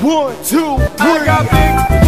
One, two, three. I got big.